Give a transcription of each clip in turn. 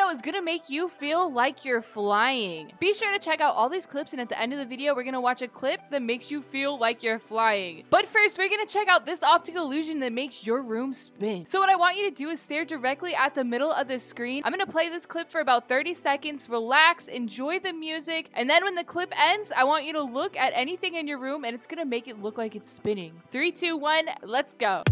video is gonna make you feel like you're flying. Be sure to check out all these clips and at the end of the video, we're gonna watch a clip that makes you feel like you're flying. But first, we're gonna check out this optical illusion that makes your room spin. So what I want you to do is stare directly at the middle of the screen. I'm gonna play this clip for about 30 seconds, relax, enjoy the music, and then when the clip ends, I want you to look at anything in your room and it's gonna make it look like it's spinning. Three, two, one, let's go.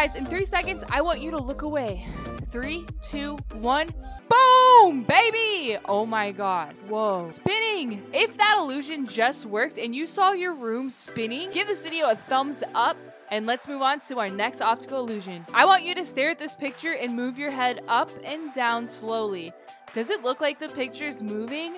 Guys, in three seconds, I want you to look away. Three, two, one, boom, baby! Oh my god. Whoa. Spinning! If that illusion just worked and you saw your room spinning, give this video a thumbs up and let's move on to our next optical illusion. I want you to stare at this picture and move your head up and down slowly. Does it look like the picture's moving?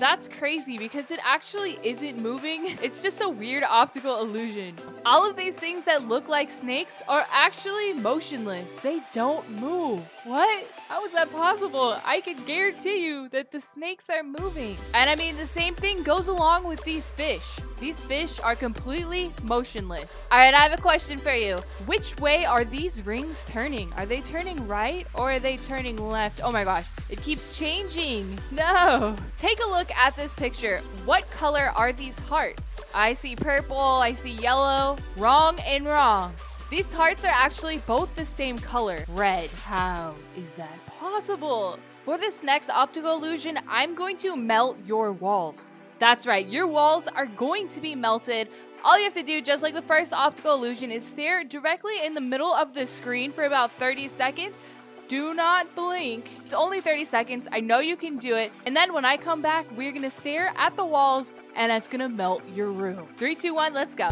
That's crazy because it actually isn't moving. It's just a weird optical illusion. All of these things that look like snakes are actually motionless. They don't move. What? How is that possible? I can guarantee you that the snakes are moving. And I mean, the same thing goes along with these fish. These fish are completely motionless. All right, I have a question for you. Which way are these rings turning? Are they turning right or are they turning left? Oh my gosh, it keeps changing. No. Take a look at this picture. What color are these hearts? I see purple, I see yellow. Wrong and wrong. These hearts are actually both the same color, red. How is that possible? For this next optical illusion, I'm going to melt your walls. That's right, your walls are going to be melted. All you have to do, just like the first optical illusion, is stare directly in the middle of the screen for about 30 seconds. Do not blink. It's only 30 seconds. I know you can do it. And then when I come back, we're gonna stare at the walls and it's gonna melt your room. Three, two, one, let's go.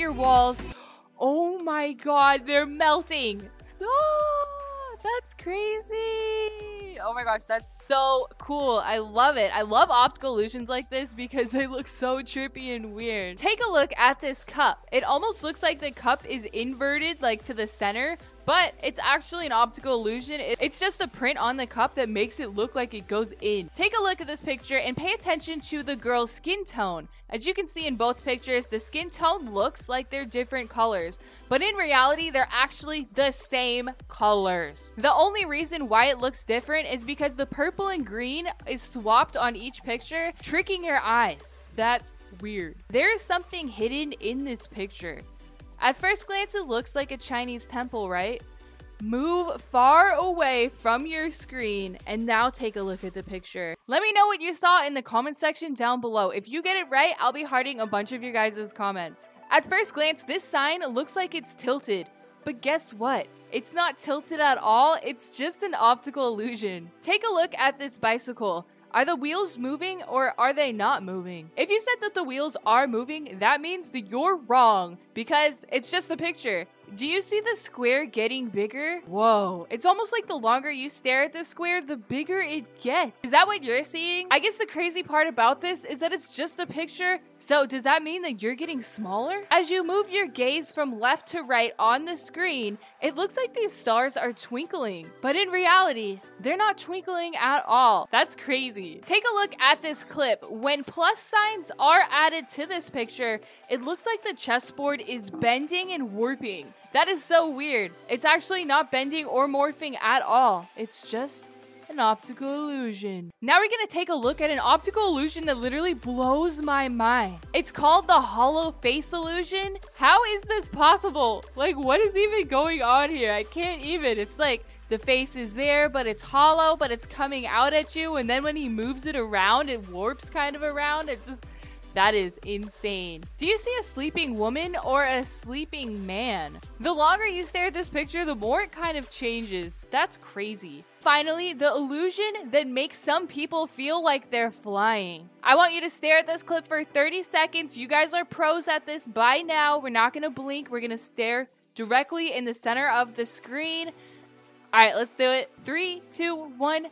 Your walls. Oh my god, they're melting. So that's crazy. Oh my gosh, that's so cool. I love it. I love optical illusions like this because they look so trippy and weird. Take a look at this cup. It almost looks like the cup is inverted like to the center, but it's actually an optical illusion. It's just the print on the cup that makes it look like it goes in. Take a look at this picture and pay attention to the girl's skin tone. As you can see in both pictures, the skin tone looks like they're different colors, but in reality, they're actually the same colors. The only reason why it looks different is because the purple and green is swapped on each picture, tricking your eyes. That's weird. There is something hidden in this picture. At first glance, it looks like a Chinese temple, right? Move far away from your screen and now take a look at the picture. Let me know what you saw in the comment section down below. If you get it right, I'll be hearting a bunch of your guys' comments. At first glance, this sign looks like it's tilted. But guess what? It's not tilted at all, it's just an optical illusion. Take a look at this bicycle. Are the wheels moving or are they not moving? If you said that the wheels are moving, that means that you're wrong because it's just a picture. Do you see the square getting bigger? Whoa. It's almost like the longer you stare at the square, the bigger it gets. Is that what you're seeing? I guess the crazy part about this is that it's just a picture. So does that mean that you're getting smaller? As you move your gaze from left to right on the screen, it looks like these stars are twinkling. But in reality, they're not twinkling at all. That's crazy. Take a look at this clip. When plus signs are added to this picture, it looks like the chessboard is bending and warping. That is so weird. It's actually not bending or morphing at all. It's just an optical illusion. Now we're gonna take a look at an optical illusion that literally blows my mind. It's called the hollow face illusion. How is this possible? Like, what is even going on here? I can't even. It's like the face is there, but it's hollow, but it's coming out at you. And then when he moves it around, it warps kind of around. It just that is insane. Do you see a sleeping woman or a sleeping man? The longer you stare at this picture, the more it kind of changes. That's crazy. Finally, the illusion that makes some people feel like they're flying. I want you to stare at this clip for 30 seconds. You guys are pros at this by now. We're not to blink. We're to stare directly in the center of the screen. All right, let's do it. Three, two, one.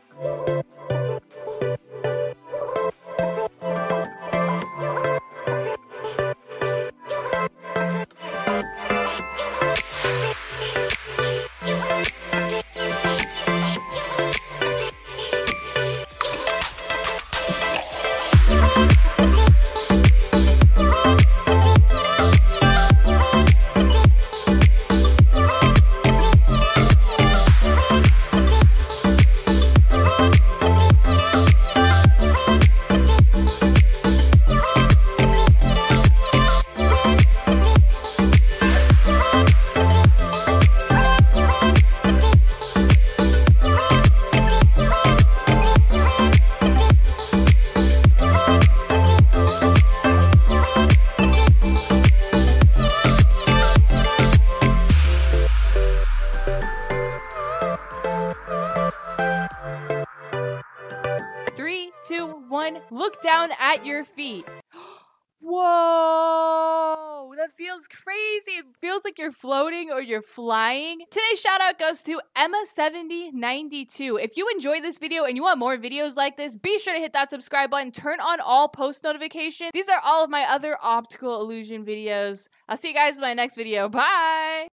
One. Look down at your feet. Whoa, that feels crazy. It feels like you're floating or you're flying. Today's shout out goes to Emma7092. If you enjoyed this video and you want more videos like this, be sure to hit that subscribe button, turn on all post notifications. These are all of my other optical illusion videos. I'll see you guys in my next video. Bye.